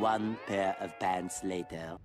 One pair of pants later.